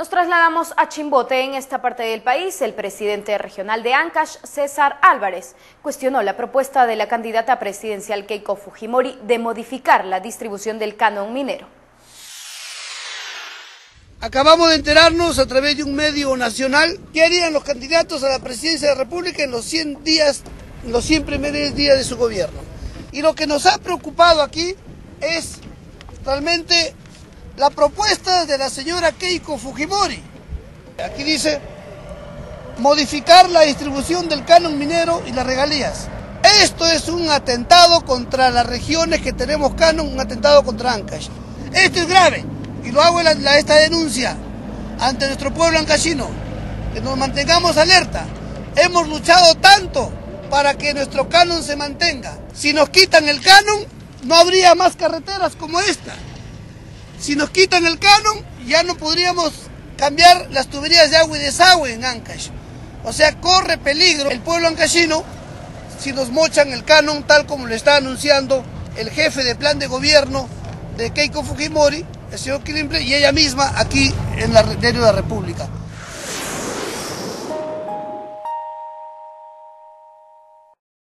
Nos trasladamos a Chimbote, en esta parte del país. El presidente regional de Ancash, César Álvarez, cuestionó la propuesta de la candidata presidencial Keiko Fujimori de modificar la distribución del canon minero. Acabamos de enterarnos a través de un medio nacional qué harían los candidatos a la presidencia de la República en los 100 días, los 100 primeros días de su gobierno. Y lo que nos ha preocupado aquí es realmente la propuesta de la señora Keiko Fujimori. Aquí dice modificar la distribución del canon minero y las regalías. Esto es un atentado contra las regiones que tenemos canon, un atentado contra Ancash. Esto es grave y lo hago en esta denuncia ante nuestro pueblo ancashino, que nos mantengamos alerta. Hemos luchado tanto para que nuestro canon se mantenga. Si nos quitan el canon, no habría más carreteras como esta. Si nos quitan el canon, ya no podríamos cambiar las tuberías de agua y desagüe en Ancash. O sea, corre peligro el pueblo ancashino si nos mochan el canon tal como lo está anunciando el jefe de plan de gobierno de Keiko Fujimori, el señor Kirimble, y ella misma aquí en la, de la República.